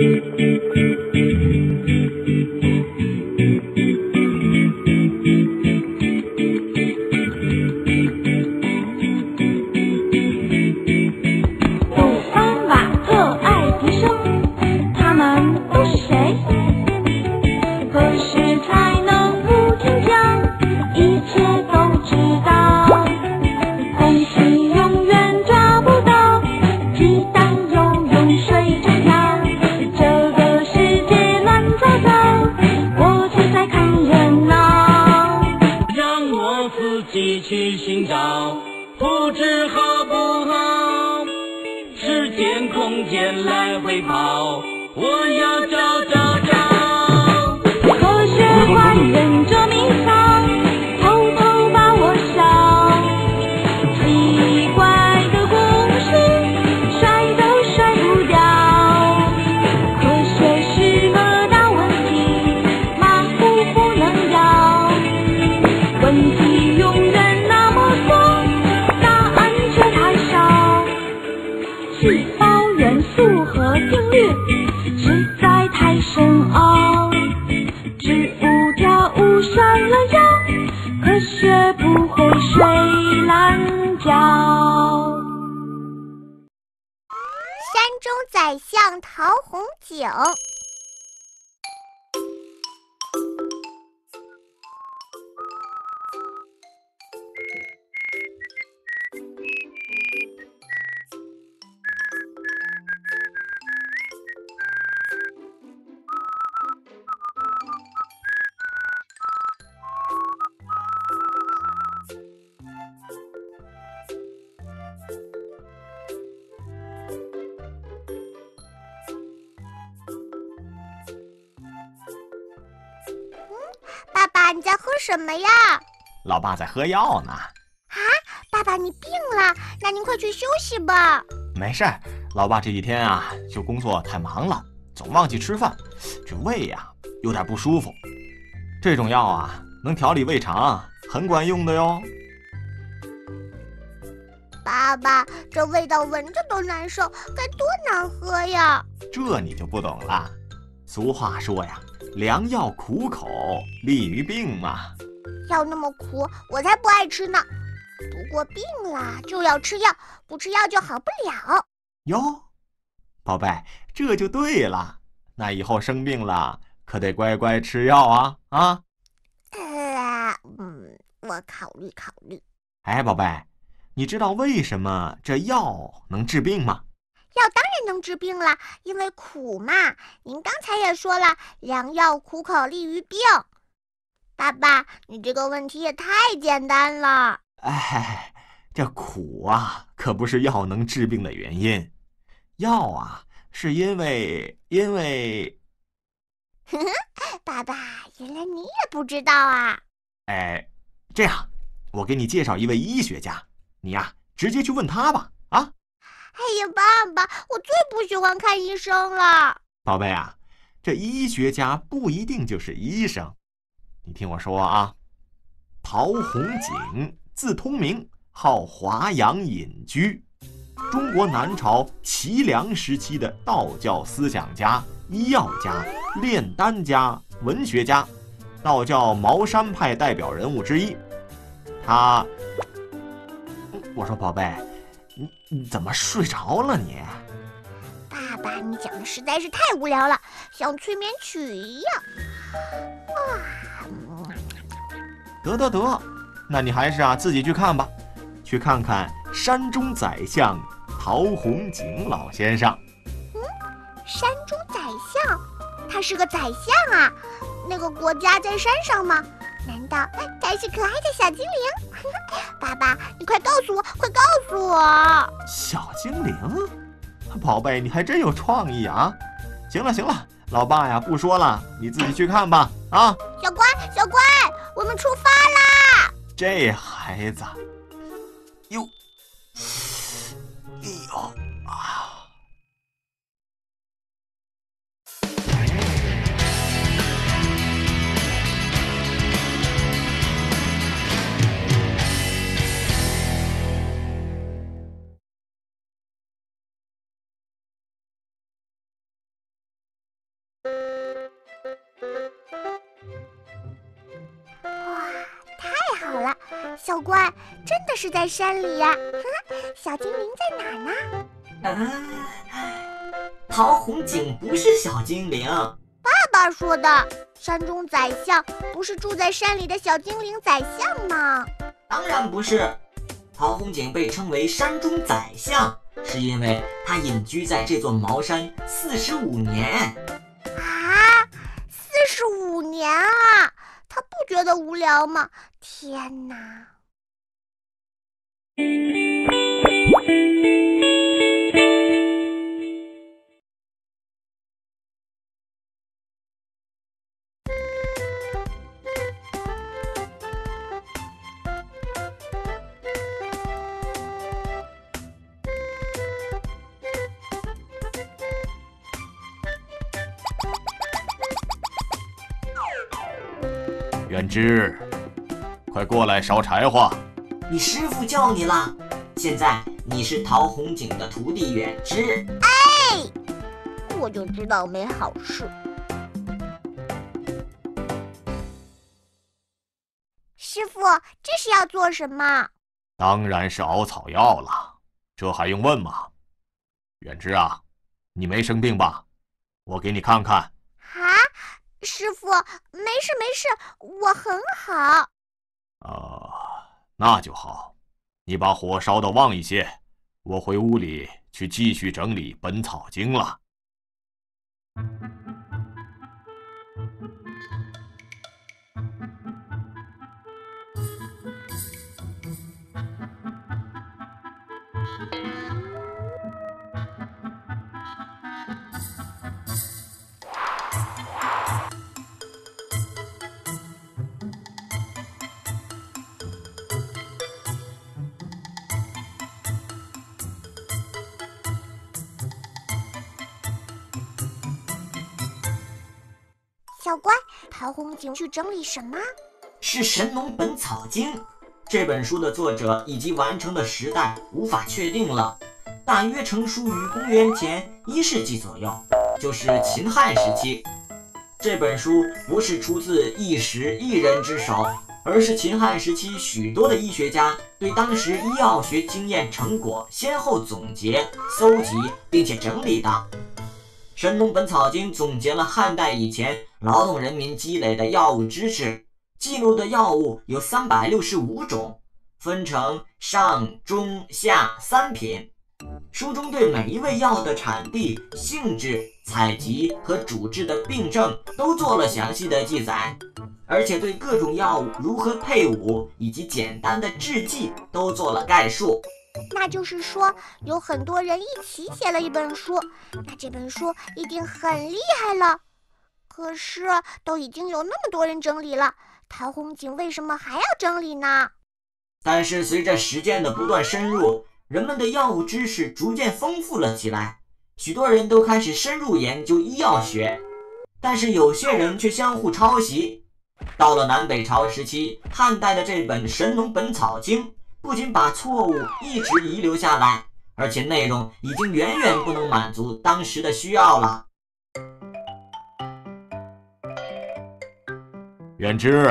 Thank you. 来回跑我要找到弘什么呀？老爸在喝药呢。啊，爸爸你病了？那您快去休息吧。没事，老爸这几天啊，就工作太忙了，总忘记吃饭，这胃呀有点不舒服。这种药啊，能调理胃肠，很管用的哟。爸爸，这味道闻着都难受，该多难喝呀！这你就不懂了。俗话说呀。良药苦口，利于病嘛。药那么苦，我才不爱吃呢。不过病了就要吃药，不吃药就好不了。哟，宝贝，这就对了。那以后生病了，可得乖乖吃药啊啊。呃，嗯，我考虑考虑。哎，宝贝，你知道为什么这药能治病吗？药当然能治病了，因为苦嘛。您刚才也说了，良药苦口利于病。爸爸，你这个问题也太简单了。哎，这苦啊，可不是药能治病的原因。药啊，是因为因为。爸爸，原来你也不知道啊。哎，这样，我给你介绍一位医学家，你呀，直接去问他吧。啊。哎呀，爸爸，我最不喜欢看医生了。宝贝啊，这医学家不一定就是医生。你听我说啊，陶弘景，字通明，号华阳隐居，中国南朝齐梁时期的道教思想家、医药家、炼丹家、文学家，道教茅山派代表人物之一。他，我说宝贝。你你怎么睡着了？你，爸爸，你讲的实在是太无聊了，像催眠曲一样。得得得，那你还是啊自己去看吧，去看看山中宰相陶弘景老先生。嗯，山中宰相，他是个宰相啊？那个国家在山上吗？难道他是可爱的小精灵？爸爸，你快告诉我，快告诉我！小精灵，宝贝，你还真有创意啊！行了行了，老爸呀，不说了，你自己去看吧。啊，小乖小乖，我们出发啦！这孩子，哟，哎呦。小乖，真的是在山里呀！小精灵在哪儿呢？啊，陶红景不是小精灵。爸爸说的，山中宰相不是住在山里的小精灵宰相吗？当然不是，陶红景被称为山中宰相，是因为他隐居在这座茅山四十五年。啊，四十五年啊！他不觉得无聊吗？天哪！远之，快过来烧柴火。你师傅叫你了。现在你是陶弘景的徒弟远之。哎，我就知道没好事。师傅，这是要做什么？当然是熬草药了，这还用问吗？远之啊，你没生病吧？我给你看看。啊师傅，没事没事，我很好。啊，那就好。你把火烧得旺一些，我回屋里去继续整理《本草经》了。小乖，陶红景去整理什么？是《神农本草经》这本书的作者以及完成的时代无法确定了，大约成书于公元前一世纪左右，就是秦汉时期。这本书不是出自一时一人之手，而是秦汉时期许多的医学家对当时医药学经验成果先后总结、搜集并且整理的。《神农本草经》总结了汉代以前劳动人民积累的药物知识，记录的药物有三百六十五种，分成上、中、下三品。书中对每一味药的产地、性质、采集和主治的病症都做了详细的记载，而且对各种药物如何配伍以及简单的制剂都做了概述。那就是说，有很多人一起写了一本书，那这本书一定很厉害了。可是都已经有那么多人整理了，陶红景为什么还要整理呢？但是随着时间的不断深入，人们的药物知识逐渐丰富了起来，许多人都开始深入研究医药学，但是有些人却相互抄袭。到了南北朝时期，汉代的这本《神农本草经》。不仅把错误一直遗留下来，而且内容已经远远不能满足当时的需要了。远之，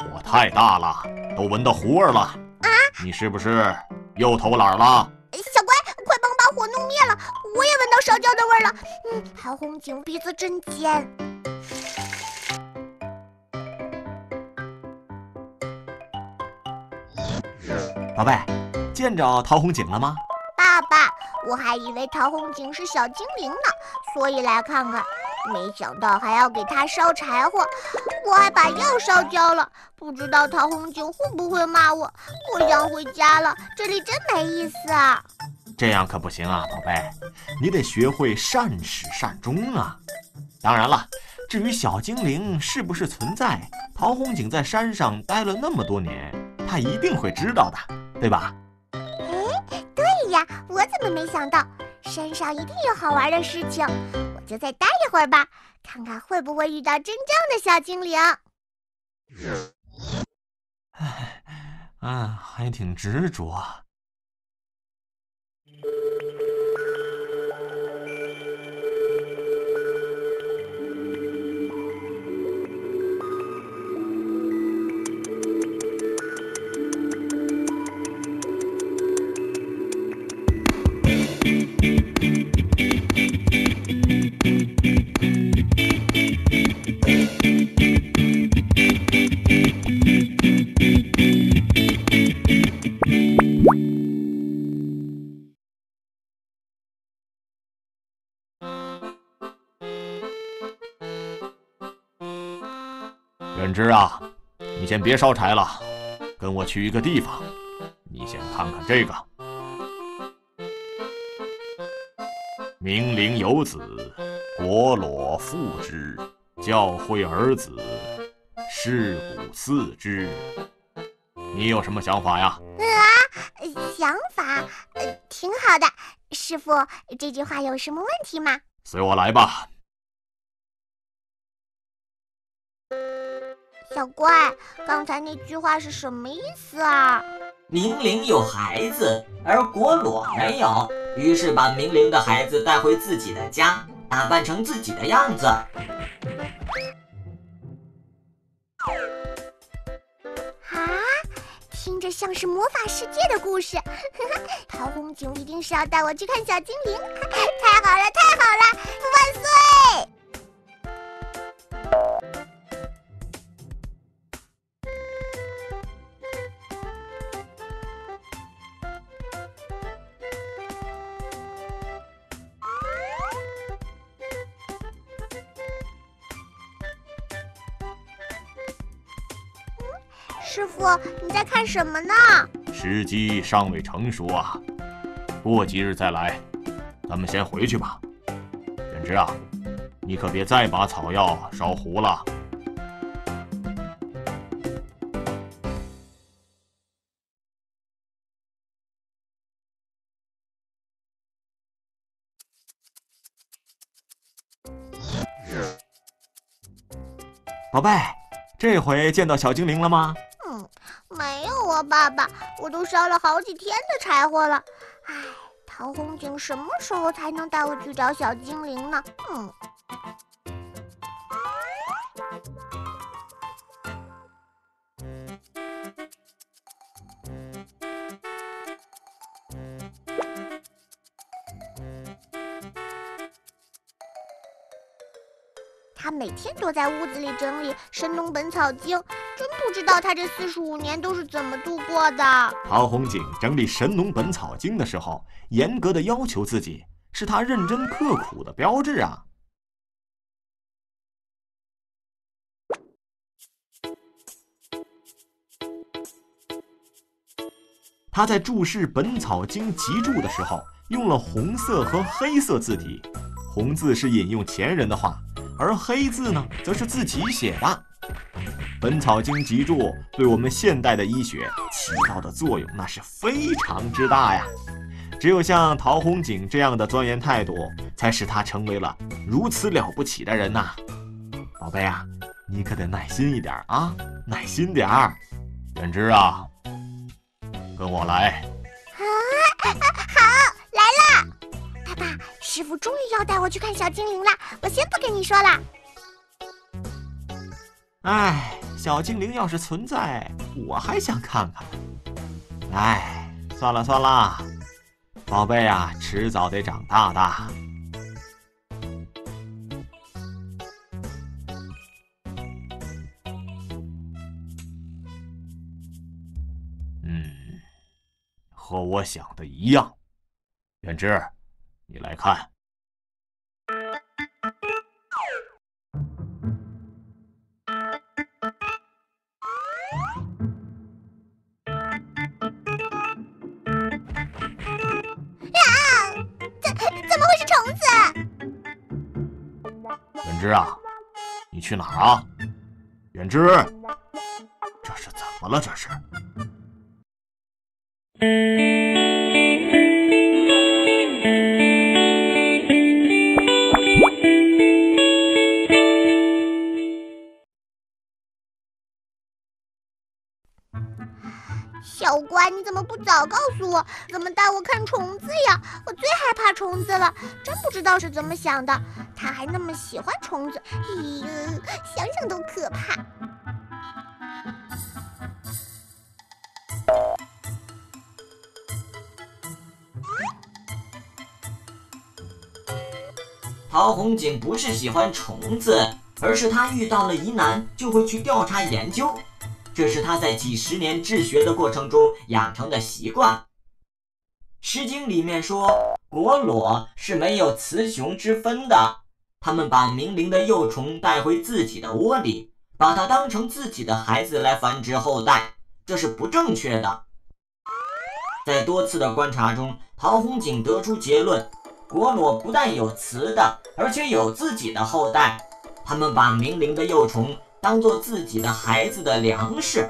火太大了，都闻到糊味了。啊！你是不是又偷懒了？小乖，快帮把火弄灭了！我也闻到烧焦的味了。嗯，韩红景鼻子真尖。宝贝，见着陶红景了吗？爸爸，我还以为陶红景是小精灵呢，所以来看看。没想到还要给他烧柴火，我还把药烧焦了。不知道陶红景会不会骂我？我想回家了，这里真没意思啊！这样可不行啊，宝贝，你得学会善始善终啊。当然了，至于小精灵是不是存在，陶红景在山上待了那么多年，他一定会知道的。对吧？哎，对呀，我怎么没想到？山上一定有好玩的事情，我就再待一会儿吧，看看会不会遇到真正的小精灵。哎，啊，还挺执着。先别烧柴了，跟我去一个地方。你先看看这个。明灵有子，国裸父之，教诲儿子，事古四之。你有什么想法呀？啊，想法，呃，挺好的。师傅，这句话有什么问题吗？随我来吧。小怪，刚才那句话是什么意思啊？明灵有孩子，而果裸没有，于是把明灵的孩子带回自己的家，打扮成自己的样子。啊，听着像是魔法世界的故事。桃红景一定是要带我去看小精灵，太好了，太好了，万岁！师傅，你在看什么呢？时机尚未成熟啊，过几日再来。咱们先回去吧。远之啊，你可别再把草药烧糊了。宝贝，这回见到小精灵了吗？爸爸，我都烧了好几天的柴火了。唉，陶红景什么时候才能带我去找小精灵呢？嗯。他每天都在屋子里整理《神农本草经》。真不知道他这四十五年都是怎么度过的。陶弘景整理《神农本草经》的时候，严格的要求自己，是他认真刻苦的标志啊。他在注释《本草经集注》的时候，用了红色和黑色字体，红字是引用前人的话，而黑字呢，则是自己写的。《本草经集注》对我们现代的医学起到的作用那是非常之大呀！只有像陶弘景这样的钻研态度，才使他成为了如此了不起的人呐！宝贝啊，你可得耐心一点啊，耐心点儿。远之啊，跟我来。好，来了！爸爸，师傅终于要带我去看小精灵了，我先不跟你说了。哎。小精灵要是存在，我还想看看。哎，算了算了，宝贝啊，迟早得长大的。嗯，和我想的一样。远之，你来看。之啊，你去哪儿啊？远之，这是怎么了？这是。小乖，你怎么不早告诉我？怎么带我看虫子呀？我最害怕虫子了，真不知道是怎么想的。他还那么喜欢虫子，咦，想想都可怕。陶弘景不是喜欢虫子，而是他遇到了疑难就会去调查研究。这是他在几十年治学的过程中养成的习惯。《诗经》里面说，国裸是没有雌雄之分的，他们把明灵的幼虫带回自己的窝里，把它当成自己的孩子来繁殖后代，这是不正确的。在多次的观察中，陶弘景得出结论：果裸不但有雌的，而且有自己的后代。他们把明灵的幼虫当做自己的孩子的粮食。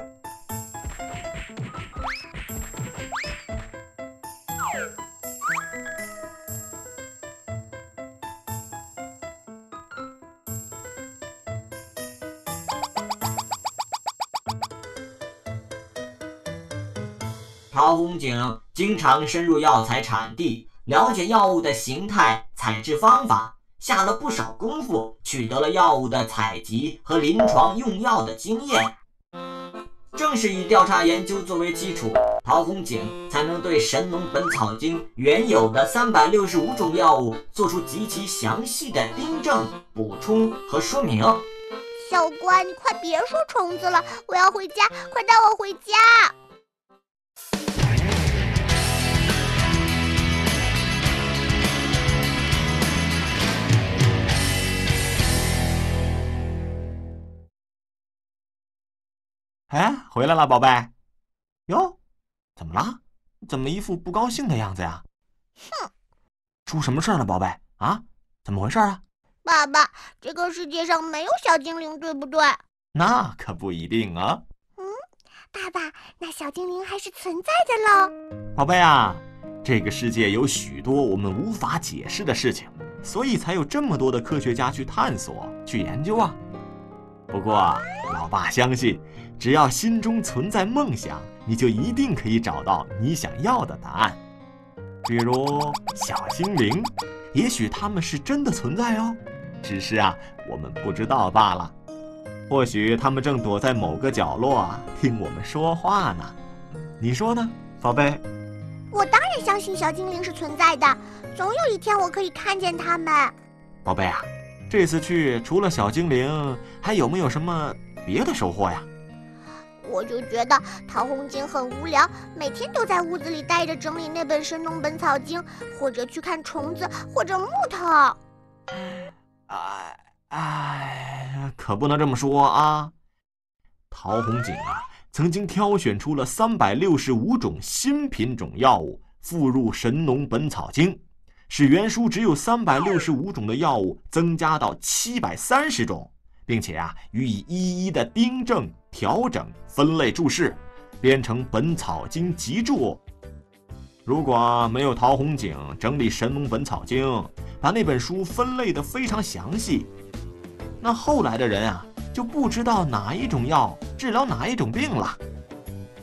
陶弘景经常深入药材产地，了解药物的形态、采制方法，下了不少功夫，取得了药物的采集和临床用药的经验。正是以调查研究作为基础，陶弘景才能对《神农本草经》原有的三百六十五种药物做出极其详细的订正、补充和说明。小乖，你快别说虫子了，我要回家，快带我回家。哎，回来了，宝贝。哟，怎么了？怎么一副不高兴的样子呀？哼，出什么事了，宝贝？啊，怎么回事啊？爸爸，这个世界上没有小精灵，对不对？那可不一定啊。嗯，爸爸，那小精灵还是存在的喽。宝贝啊，这个世界有许多我们无法解释的事情，所以才有这么多的科学家去探索、去研究啊。不过，老爸相信。只要心中存在梦想，你就一定可以找到你想要的答案。比如小精灵，也许他们是真的存在哦，只是啊，我们不知道罢了。或许他们正躲在某个角落听我们说话呢。你说呢，宝贝？我当然相信小精灵是存在的，总有一天我可以看见他们。宝贝啊，这次去除了小精灵，还有没有什么别的收获呀？我就觉得陶弘景很无聊，每天都在屋子里待着整理那本《神农本草经》，或者去看虫子，或者木头。哎哎，可不能这么说啊！陶弘景啊，曾经挑选出了三百六十五种新品种药物附入《神农本草经》，使原书只有三百六十五种的药物增加到七百三十种。并且啊，予以一一的订正、调整、分类注释，编成《本草经集注》。如果没有陶弘景整理《神农本草经》，把那本书分类的非常详细，那后来的人啊，就不知道哪一种药治疗哪一种病了，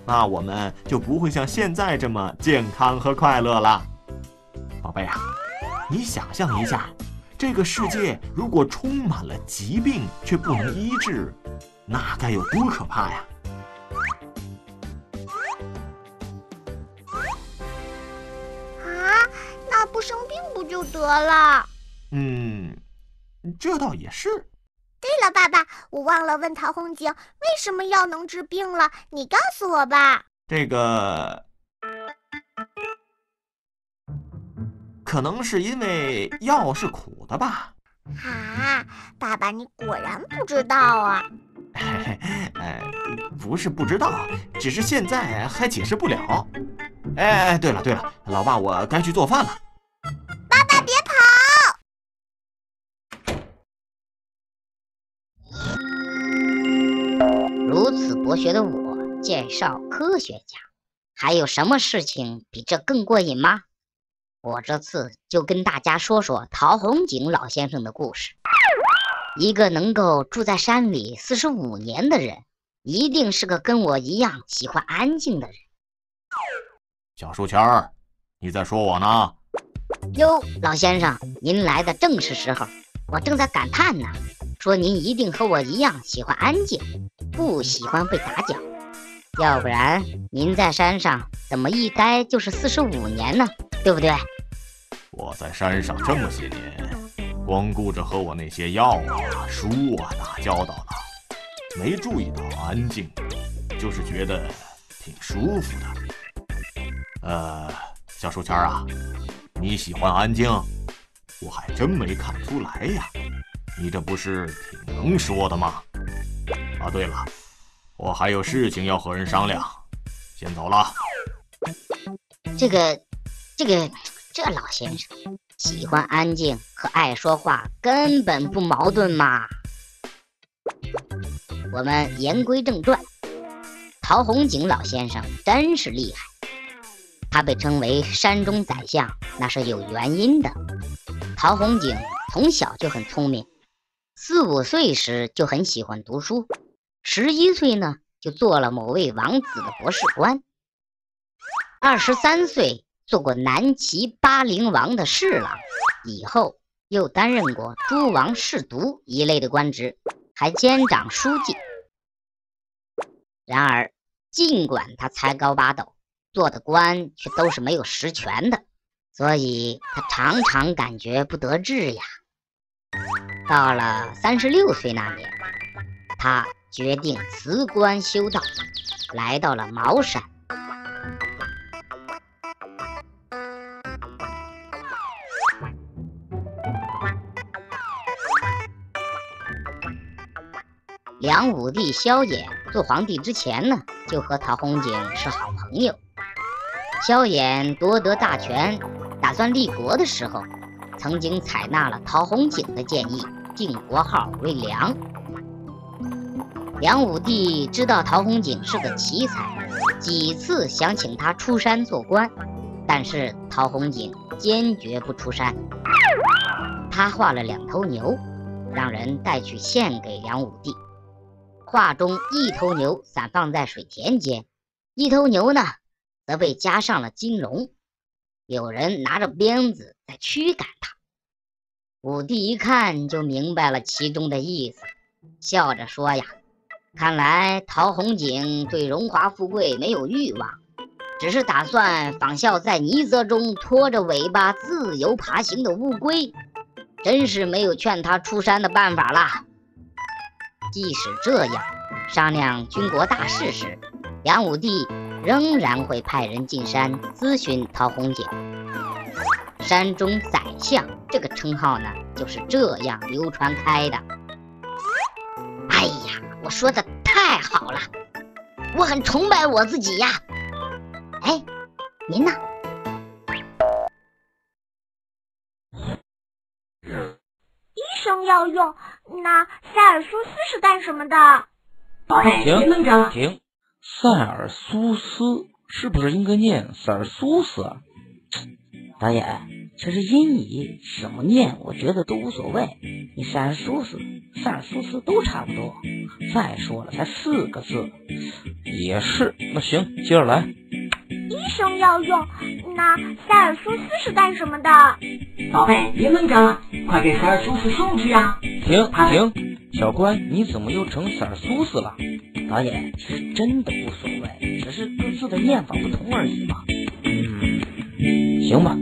那我们就不会像现在这么健康和快乐了。宝贝啊，你想象一下。这个世界如果充满了疾病却不能医治，那该有多可怕呀！啊，那不生病不就得了？嗯，这倒也是。对了，爸爸，我忘了问陶红景，为什么药能治病了？你告诉我吧。这个。可能是因为药是苦的吧？啊，爸爸，你果然不知道啊！哎，不是不知道，只是现在还解释不了。哎，对了对了，老爸，我该去做饭了。爸爸别跑！如此博学的我介绍科学家，还有什么事情比这更过瘾吗？我这次就跟大家说说陶弘景老先生的故事。一个能够住在山里四十五年的人，一定是个跟我一样喜欢安静的人。小书签儿，你在说我呢？哟，老先生，您来的正是时候，我正在感叹呢，说您一定和我一样喜欢安静，不喜欢被打搅。要不然您在山上怎么一待就是四十五年呢？对不对？我在山上这么些年，光顾着和我那些药啊、书啊打交道了，没注意到安静，就是觉得挺舒服的。呃，小书签啊，你喜欢安静，我还真没看出来呀。你这不是挺能说的吗？啊，对了，我还有事情要和人商量，先走了。这个，这个，这老先生喜欢安静和爱说话，根本不矛盾嘛。我们言归正传，陶弘景老先生真是厉害，他被称为山中宰相，那是有原因的。陶弘景从小就很聪明，四五岁时就很喜欢读书，十一岁呢就做了某位王子的博士官。二十三岁做过南齐巴陵王的侍郎，以后又担任过诸王侍读一类的官职，还兼掌书记。然而，尽管他才高八斗，做的官却都是没有实权的，所以他常常感觉不得志呀。到了三十六岁那年，他决定辞官修道，来到了茅山。梁武帝萧衍做皇帝之前呢，就和陶弘景是好朋友。萧衍夺得大权，打算立国的时候，曾经采纳了陶弘景的建议，定国号为梁。梁武帝知道陶弘景是个奇才，几次想请他出山做官，但是陶弘景坚决不出山。他画了两头牛，让人带去献给梁武帝。画中一头牛散放在水田间，一头牛呢，则被加上了金龙，有人拿着鞭子在驱赶它。武帝一看就明白了其中的意思，笑着说：“呀，看来陶弘景对荣华富贵没有欲望，只是打算仿效在泥泽中拖着尾巴自由爬行的乌龟，真是没有劝他出山的办法了。”即使这样，商量军国大事时，梁武帝仍然会派人进山咨询陶弘景。山中宰相这个称号呢，就是这样流传开的。哎呀，我说的太好了，我很崇拜我自己呀。哎，您呢？要用，那塞尔苏斯是干什么的？停停，塞尔苏斯是不是应该念塞尔苏斯？导演，这是音译，怎么念我觉得都无所谓。你塞尔苏斯、塞尔苏斯都差不多。再说了，才四个字。也是，那行，接着来。医生要用，那塞尔苏斯是干什么的？宝贝，别闷着了，快给塞尔苏斯送去呀！停停，小关，你怎么又成塞尔苏斯了？导演，其实真的无所谓，只是各自的念法不同而已嘛。嗯，行吧。